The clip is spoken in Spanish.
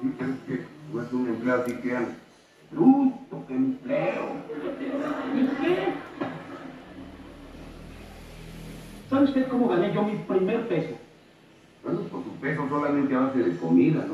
sí, pero es que no es un empleo así que han... Bruto, qué empleo. ¿Y qué? ¿Sabe usted cómo gané yo mi primer peso? Bueno, pues, por su peso solamente a base de comida, ¿no?